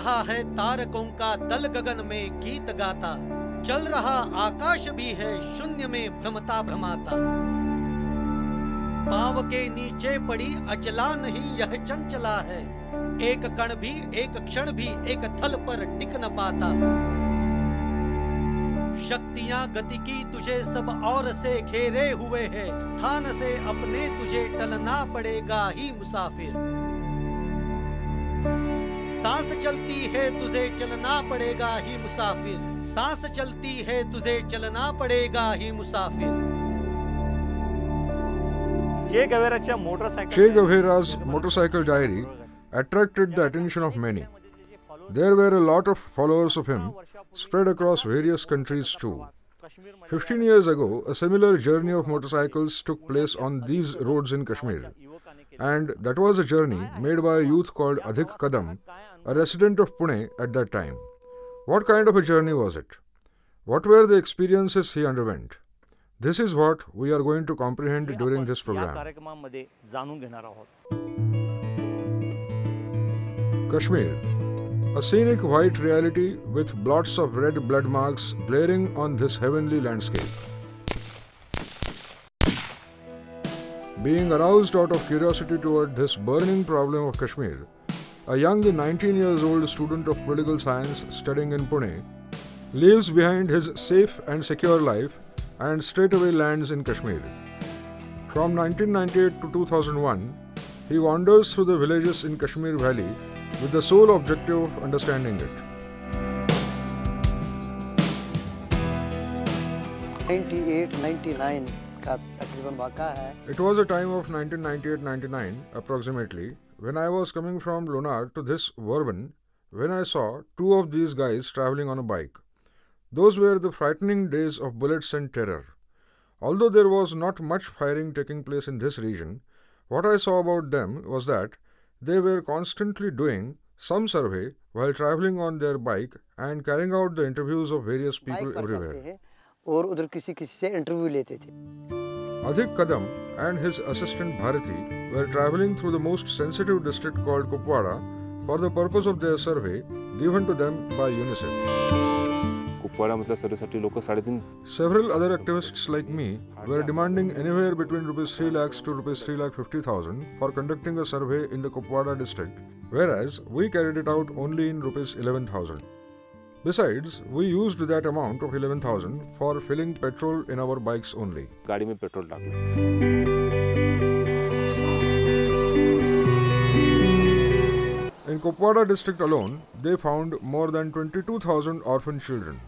रहा है तारकों का दल गगन में गीत गाता। चल रहा आकाश भी है शून्य में भ्रमता भ्रमाता। पाव के नीचे पड़ी अचला नहीं, यह चंचला है। एक कण भी, एक क्षण भी, एक थल पर टिक न पाता। शक्तियाँ गति की तुझे सब और से घेरे हुए है। स्थान से अपने तुझे टलना पड़ेगा ही मुसाफिर। सांस चलती है तुझे चलना पड़ेगा ही मुसाफिर सांस चलती है तुझे चलना पड़ेगा ही मुसाफिर Che गवेराच्या motorcycle Che Guevara's motorcycle diary attracted the attention of many. There were a lot of followers of him spread across various countries too. 15 years ago, a similar journey of motorcycles took place on these roads in Kashmir. And that was a journey made by a youth called Adhik Kadam, a resident of Pune at that time. What kind of a journey was it? What were the experiences he underwent? This is what we are going to comprehend during this program. Kashmir, a scenic white reality with blots of red blood marks blaring on this heavenly landscape. Being aroused out of curiosity toward this burning problem of Kashmir, a young 19 years old student of political science studying in Pune leaves behind his safe and secure life and straightaway lands in Kashmir. From 1998 to 2001, he wanders through the villages in Kashmir Valley with the sole objective of understanding it. 98 99 का तकरीबन वाक़ा है It was a time of 1998-99 approximately when I was coming from Lonar to this Verban when I saw two of these guys traveling on a bike. Those were the frightening days of bullets and terror. Although there was not much firing taking place in this region, what I saw about them was that they were constantly doing some survey while traveling on their bike and carrying out the interviews of various bike people पर everywhere. चलते हैं और उधर किसी किसी से interview लेते थे Adhik Kadam and his assistant Bharati were traveling through the most sensitive district called Kupwara for the purpose of their survey given to them by UNICEF. Several other activists like me were demanding anywhere between rupees 3 lakhs to rupees 3 lakh 50,000 for conducting a survey in the Kupwara district, whereas we carried it out only in rupees 11,000. Besides, we used that amount of 11,000 for filling petrol in our bikes only. गाडी में petrol टाकलं In Kupwara district alone, they found more than 22,000 orphan children.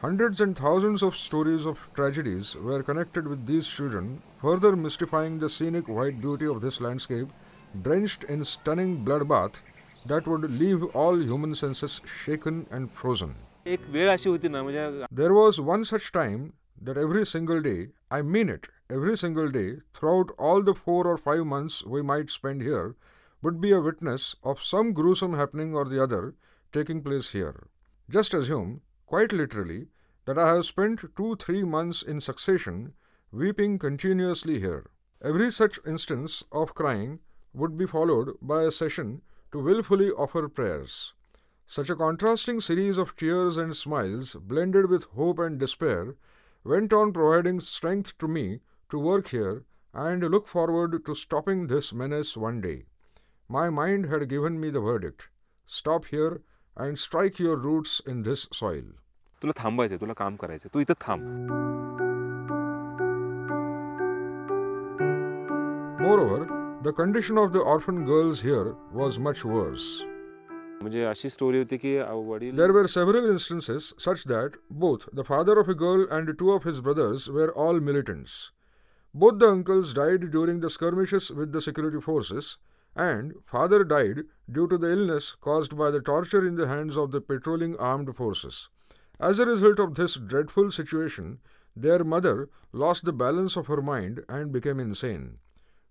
Hundreds and thousands of stories of tragedies were connected with these children, further mystifying the scenic white beauty of this landscape, drenched in stunning bloodbath that would leave all human senses shaken and frozen. There was one such time that every single day, I mean it, every single day, throughout all the four or five months we might spend here, would be a witness of some gruesome happening or the other taking place here. Just assume, quite literally, that I have spent two, three months in succession weeping continuously here. Every such instance of crying would be followed by a session to willfully offer prayers. Such a contrasting series of tears and smiles, blended with hope and despair, went on providing strength to me to work here and look forward to stopping this menace one day. My mind had given me the verdict stop here and strike your roots in this soil. तुला थांबायचंय तुला काम करायचंय तू इथं थांब Moreover, the condition of the orphan girls here was much worse. There were several instances such that both the father of a girl and two of his brothers were all militants. Both the uncles died during the skirmishes with the security forces, and father died due to the illness caused by the torture in the hands of the patrolling armed forces. As a result of this dreadful situation, their mother lost the balance of her mind and became insane.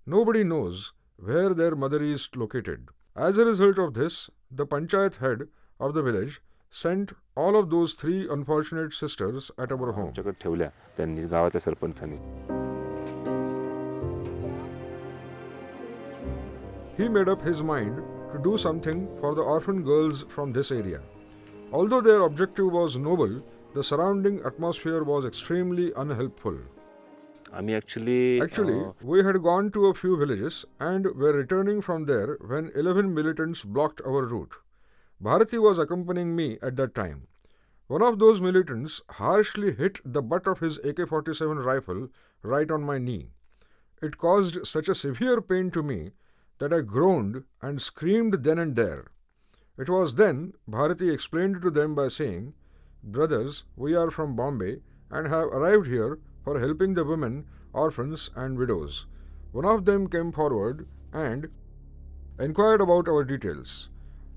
Nobody knows where their mother is located. As a result of this, the panchayat head of the village sent all of those three unfortunate sisters at our home. He made up his mind to do something for the orphan girls from this area. Although their objective was noble, the surrounding atmosphere was extremely unhelpful. I mean, actually. Actually, uh, we had gone to a few villages and were returning from there when 11 militants blocked our route. Bharati was accompanying me at that time. One of those militants harshly hit the butt of his AK 47 rifle right on my knee. It caused such a severe pain to me that I groaned and screamed then and there. It was then Bharati explained to them by saying, Brothers, we are from Bombay and have arrived here for helping the women, orphans, and widows. One of them came forward and inquired about our details.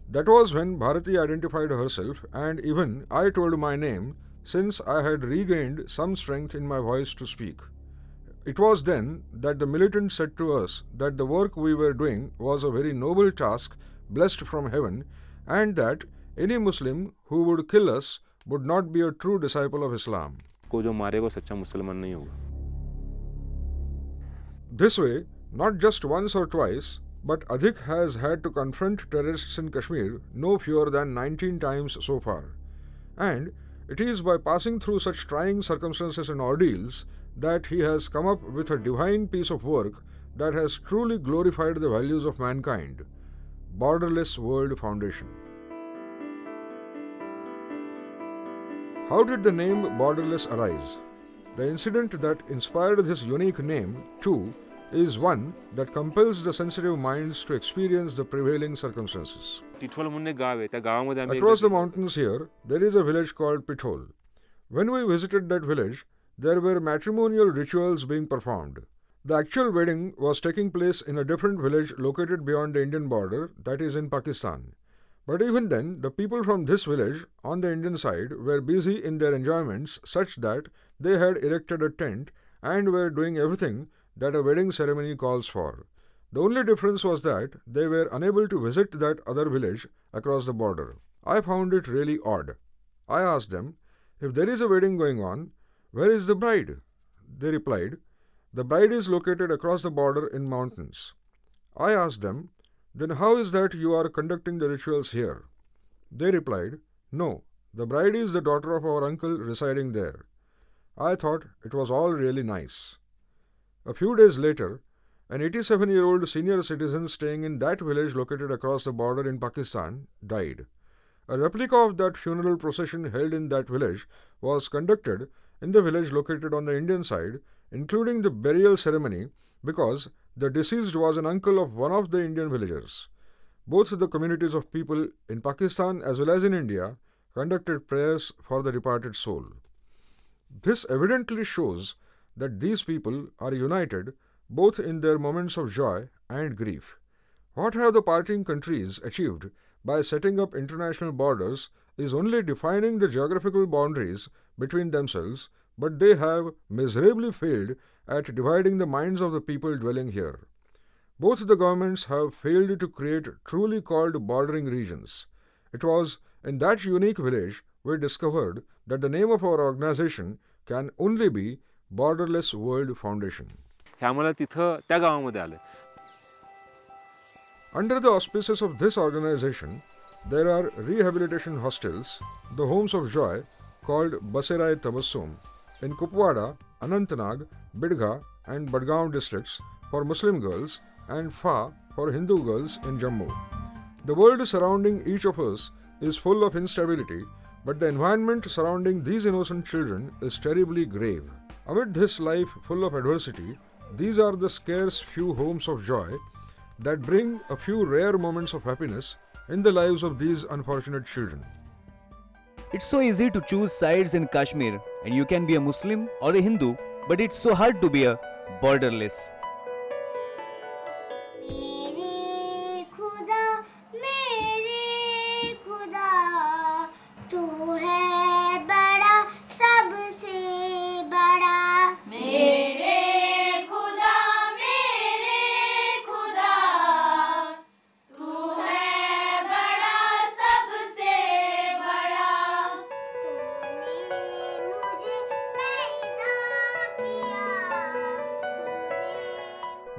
That was when Bharati identified herself, and even I told my name since I had regained some strength in my voice to speak. It was then that the militant said to us that the work we were doing was a very noble task blessed from heaven, and that any Muslim who would kill us would not be a true disciple of Islam. This way, not just once or twice, but Adhik has had to confront terrorists in Kashmir no fewer than 19 times so far. And it is by passing through such trying circumstances and ordeals that he has come up with a divine piece of work that has truly glorified the values of mankind Borderless World Foundation. How did the name Borderless arise? The incident that inspired this unique name, too, is one that compels the sensitive minds to experience the prevailing circumstances. Across the mountains here, there is a village called Pithol. When we visited that village, there were matrimonial rituals being performed. The actual wedding was taking place in a different village located beyond the Indian border, that is in Pakistan. But even then, the people from this village on the Indian side were busy in their enjoyments such that they had erected a tent and were doing everything that a wedding ceremony calls for. The only difference was that they were unable to visit that other village across the border. I found it really odd. I asked them, if there is a wedding going on, where is the bride? They replied, the bride is located across the border in mountains. I asked them, then how is that you are conducting the rituals here? They replied, no, the bride is the daughter of our uncle residing there. I thought it was all really nice. A few days later, an 87 year old senior citizen staying in that village located across the border in Pakistan died. A replica of that funeral procession held in that village was conducted in the village located on the Indian side, including the burial ceremony, because the deceased was an uncle of one of the Indian villagers. Both the communities of people in Pakistan as well as in India conducted prayers for the departed soul. This evidently shows that these people are united both in their moments of joy and grief. What have the parting countries achieved by setting up international borders is only defining the geographical boundaries between themselves, but they have miserably failed at dividing the minds of the people dwelling here. Both the governments have failed to create truly called bordering regions. It was in that unique village we discovered that the name of our organization can only be Borderless World Foundation. Under the auspices of this organization, there are rehabilitation hostels, the homes of joy called Basera-e Tabassum in Kupwara Anantnag, Bidgha, and Badgaon districts for Muslim girls, and Fa for Hindu girls in Jammu. The world surrounding each of us is full of instability, but the environment surrounding these innocent children is terribly grave. Amid this life full of adversity, these are the scarce few homes of joy that bring a few rare moments of happiness in the lives of these unfortunate children. It's so easy to choose sides in Kashmir, and you can be a Muslim or a Hindu, but it's so hard to be a borderless.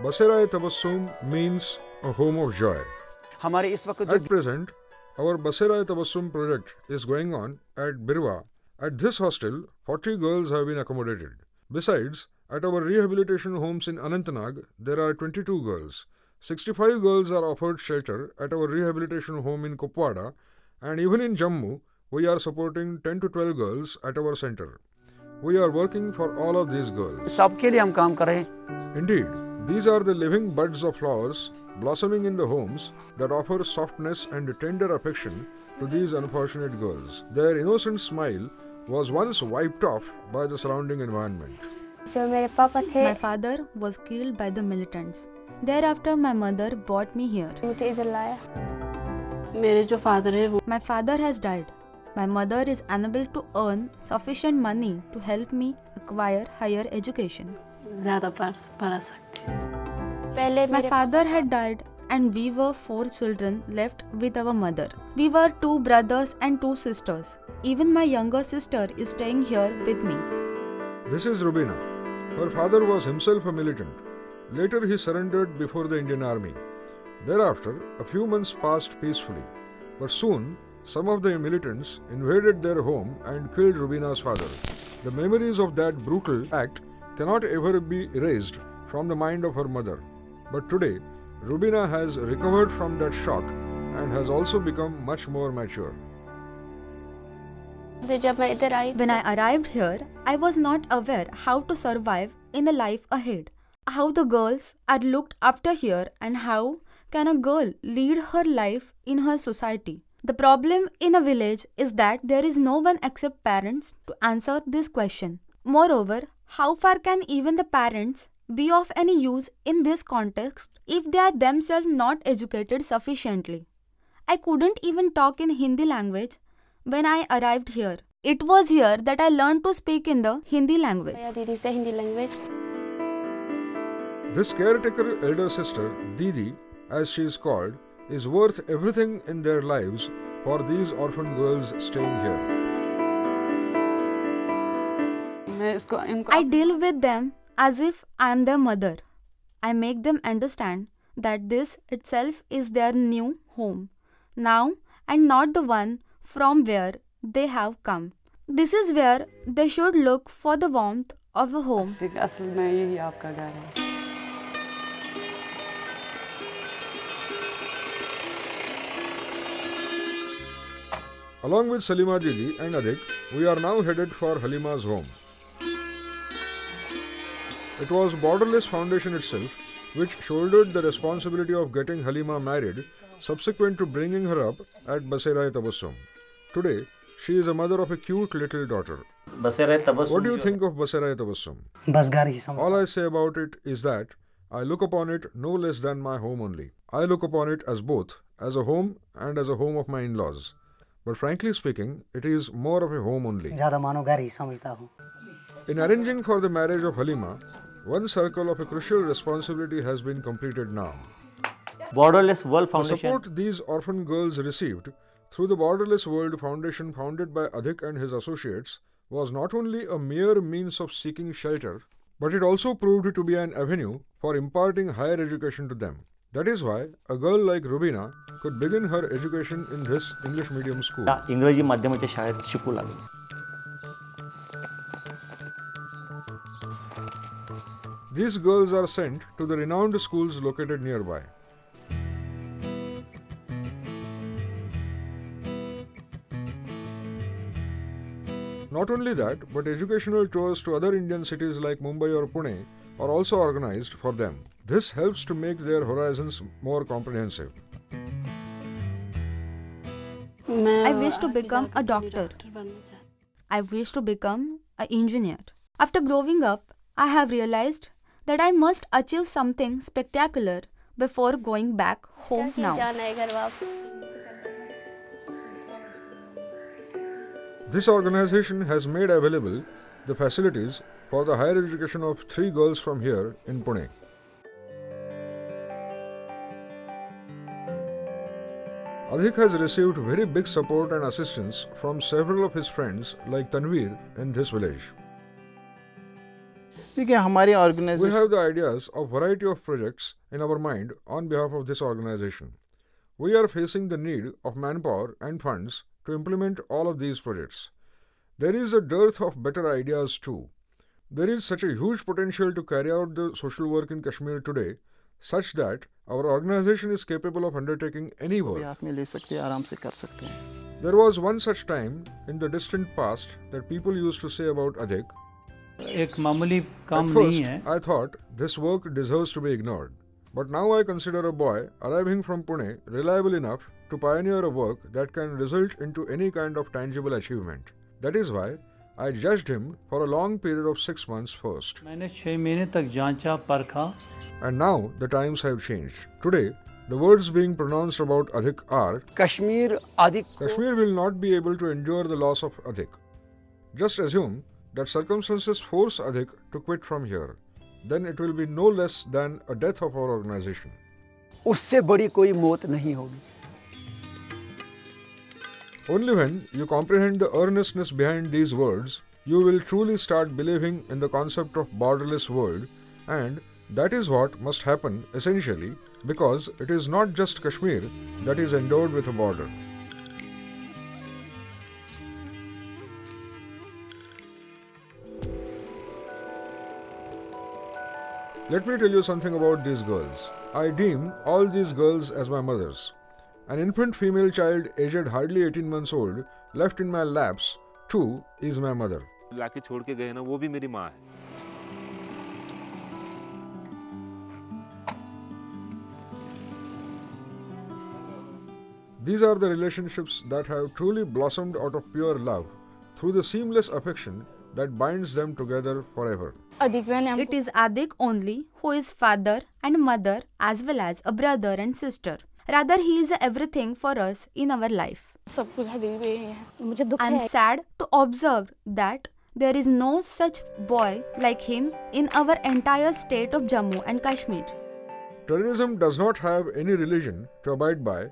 Basera Tabassum means a home of joy. At present, our Basera Tabassum project is going on at Birwa. At this hostel, 40 girls have been accommodated. Besides, at our rehabilitation homes in Anantnag, there are 22 girls. 65 girls are offered shelter at our rehabilitation home in Kupwara, and even in Jammu, we are supporting 10 to 12 girls at our center. We are working for all of these girls. Indeed. These are the living buds of flowers blossoming in the homes that offer softness and tender affection to these unfortunate girls. Their innocent smile was once wiped off by the surrounding environment. My father was killed by the militants. Thereafter, my mother brought me here. My father has died. My mother is unable to earn sufficient money to help me acquire higher education. ज्यादा पढ़ पढ़ा सकते पहले My मेरे father had died and we were four children left with our mother. We were two brothers and two sisters. Even my younger sister is staying here with me. This is Rubina. Her father was himself a militant. Later, he surrendered before the Indian Army. Thereafter, a few months passed peacefully. But soon, some of the militants invaded their home and killed Rubina's father. The memories of that brutal act cannot ever be erased from the mind of her mother. But today, Rubina has recovered from that shock and has also become much more mature. When I arrived here, I was not aware how to survive in a life ahead, how the girls are looked after here and how can a girl lead her life in her society. The problem in a village is that there is no one except parents to answer this question. Moreover, how far can even the parents be of any use in this context if they are themselves not educated sufficiently? I couldn't even talk in Hindi language when I arrived here. It was here that I learned to speak in the Hindi language. This caretaker elder sister, Didi, as she is called, is worth everything in their lives for these orphan girls staying here. I deal with them as if I am their mother. I make them understand that this itself is their new home now and not the one from where they have come. This is where they should look for the warmth of a home. Along with Salima Didi and Adhik, we are now headed for Halima's home. It was Borderless Foundation itself which shouldered the responsibility of getting Halima married, subsequent to bringing her up at Basera-e Tabassum. Today, she is a mother of a cute little daughter. What do you think of Basera-e Tabassum? All I say about it is that I look upon it no less than my home only. I look upon it as both, as a home and as a home of my in laws. But frankly speaking, it is more of a home only. In arranging for the marriage of Halima, one circle of a crucial responsibility has been completed now. Borderless world The foundation support these orphan girls received through the Borderless World Foundation founded by Adhik and his associates was not only a mere means of seeking shelter, but it also proved to be an avenue for imparting higher education to them. That is why a girl like Rubina could begin her education in this English medium school. इंग्रजी माध्यमाच्या शाळेत शिकू लागले These girls are sent to the renowned schools located nearby. Not only that, but educational tours to other Indian cities like Mumbai or Pune are also organized for them. This helps to make their horizons more comprehensive. I wish to become a doctor. I wish to become an engineer. After growing up, I have realized that I must achieve something spectacular before going back home now. This organization has made available the facilities for the higher education of three girls from here in Pune. Adhik has received very big support and assistance from several of his friends like Tanvir in this village. We have the ideas of variety of projects in our mind on behalf of this organization. we are facing the need of manpower and funds to implement all of these projects. There is a dearth of better ideas too. There is such a huge potential to carry out the social work in Kashmir today, such that our organization is capable of undertaking any work. There was one such time in the distant past that people used to say about Adhik एक मामूली काम At first, नहीं है I thought this work deserves to be ignored but now I consider a boy arriving from Pune reliable enough to pioneer a work that can result into any kind of tangible achievement that is why I judged him for a long period of six months first मैंने छः महीने तक जांचा परखा and now the times have changed today The words being pronounced about Adhik are Kashmir Adhik. Kashmir will not be able to endure the loss of Adhik. Just assume that circumstances force Adhik to quit from here. Then it will be no less than a death of our organization. उससे बड़ी कोई मौत नहीं होगी Only when you comprehend the earnestness behind these words, you will truly start believing in the concept of borderless world, and that is what must happen essentially because it is not just Kashmir that is endowed with a border. Let me tell you something about these girls. I deem all these girls as my mothers. An infant female child aged hardly 18 months old, left in my laps, too, is my mother. लाके छोड़ के गए ना वो भी मेरी माँ है These are the relationships that have truly blossomed out of pure love through the seamless affection that binds them together forever. It is Adhik only who is father and mother as well as a brother and sister. Rather, he is everything for us in our life. I'm sad to observe that there is no such boy like him in our entire state of Jammu and Kashmir. Terrorism does not have any religion to abide by,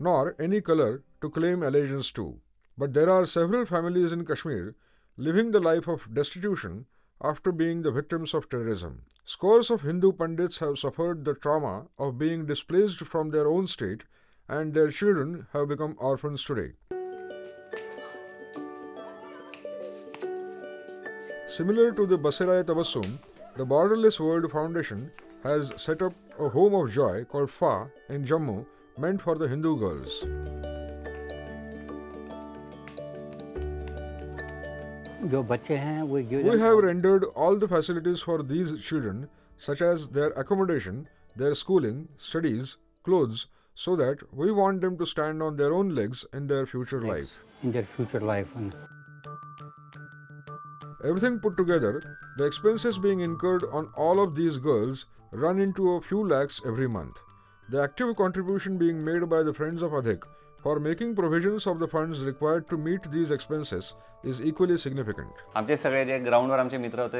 nor any color to claim allegiance to. But there are several families in Kashmir living the life of destitution after being the victims of terrorism. Scores of Hindu Pandits have suffered the trauma of being displaced from their own state, and their children have become orphans today. Similar to the Basera-e Tabassum, the Borderless World Foundation has set up a home of joy called Fa in Jammu, meant for the Hindu girls. We have rendered all the facilities for these children, such as their accommodation, their schooling, studies, clothes, so that we want them to stand on their own legs in their future life. in their future life Everything put together, the expenses being incurred on all of these girls run into a few lakhs every month. The active contribution being made by the friends of Adhik for making provisions of the funds required to meet these expenses is equally significant. आमचे सगळे जे ग्राउंडवर आमचे मित्र होते